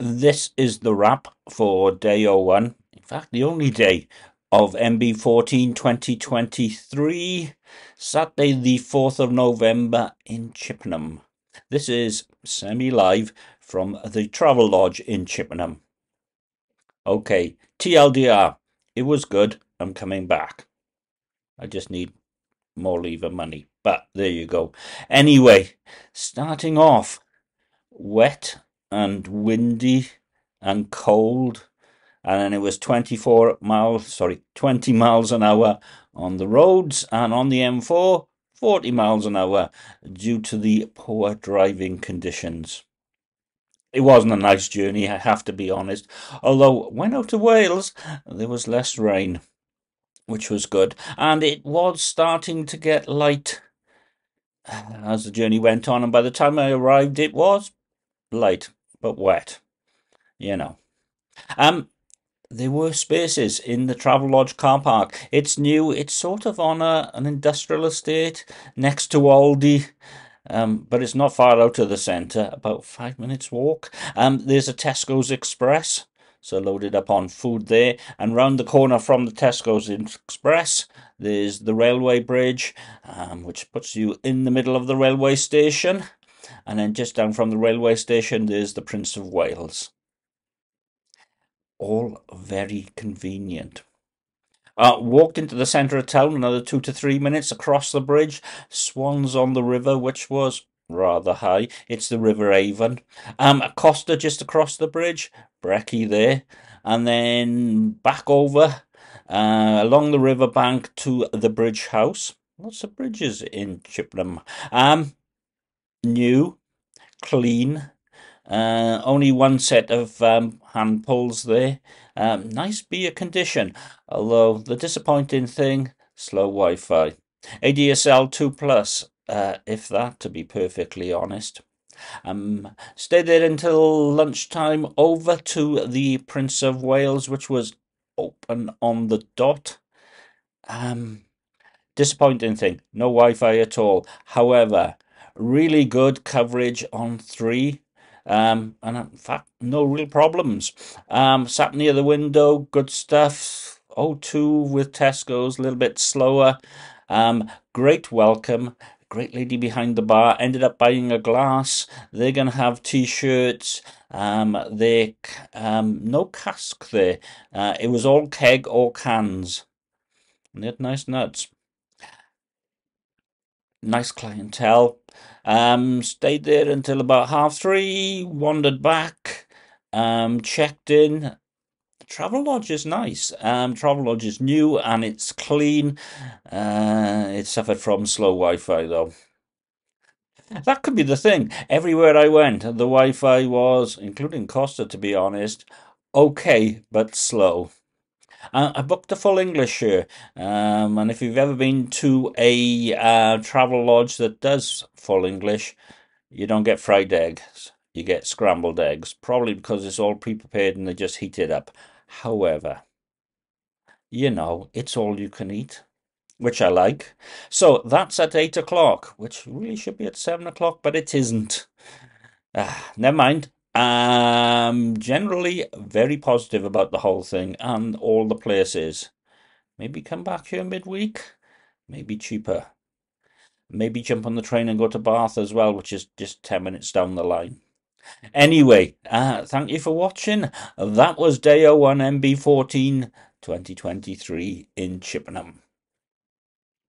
this is the wrap for day 01. In fact, the only day of MB14 2023, Saturday, the 4th of November in Chippenham. This is semi live from the Travelodge in Chippenham. Okay, TLDR, it was good. I'm coming back. I just need more lever money. But there you go. Anyway, starting off wet and windy and cold and then it was 24 miles sorry 20 miles an hour on the roads and on the M4 40 miles an hour due to the poor driving conditions. It wasn't a nice journey I have to be honest although when out to Wales there was less rain which was good and it was starting to get light as the journey went on and by the time I arrived it was light but wet. You know. Um, there were spaces in the Travelodge car park. It's new. It's sort of on a, an industrial estate next to Aldi. Um, but it's not far out of the centre, about five minutes walk. Um, there's a Tesco's Express, so loaded up on food there. And round the corner from the Tesco's Express, there's the railway bridge, um, which puts you in the middle of the railway station and then just down from the railway station there's the Prince of Wales. All very convenient. Uh, walked into the centre of town another two to three minutes across the bridge. Swans on the river, which was rather high. It's the River Avon. Um, Costa just across the bridge. Brecky there. And then back over uh, along the river bank to the bridge house. Lots of bridges in Chippenham. Um, new, clean. Uh, only one set of um, hand pulls there. Um, nice beer condition, although the disappointing thing, slow Wi-Fi. ADSL 2 Plus, uh, if that, to be perfectly honest. Um, stayed there until lunchtime, over to the Prince of Wales, which was open on the dot. Um, disappointing thing, no Wi-Fi at all. However, really good coverage on three. Um, and in fact, no real problems. Um, sat near the window, good stuff. O2 with Tesco's, a little bit slower. Um, great welcome. Great lady behind the bar ended up buying a glass. They're gonna have t-shirts. Um, they um, no cask there. Uh, it was all keg or cans. And they had nice nuts nice clientele. Um, stayed there until about half three, wandered back, um, checked in. Travelodge is nice. Um, Travelodge is new and it's clean. Uh, it suffered from slow Wi-Fi though. That could be the thing. Everywhere I went, the Wi-Fi was, including Costa to be honest, okay but slow. Uh, I booked a full English here, um, and if you've ever been to a uh, Travelodge that does full English, you don't get fried eggs. You get scrambled eggs, probably because it's all pre-prepared and they just heat it up. However, you know, it's all you can eat, which I like. So that's at 8 o'clock, which really should be at 7 o'clock, but it isn't. Ah, never mind. Um, generally very positive about the whole thing and all the places. Maybe come back here midweek. Maybe cheaper. Maybe jump on the train and go to Bath as well, which is just 10 minutes down the line. Anyway, uh, thank you for watching. That was Day 01 MB14 2023 in Chippenham.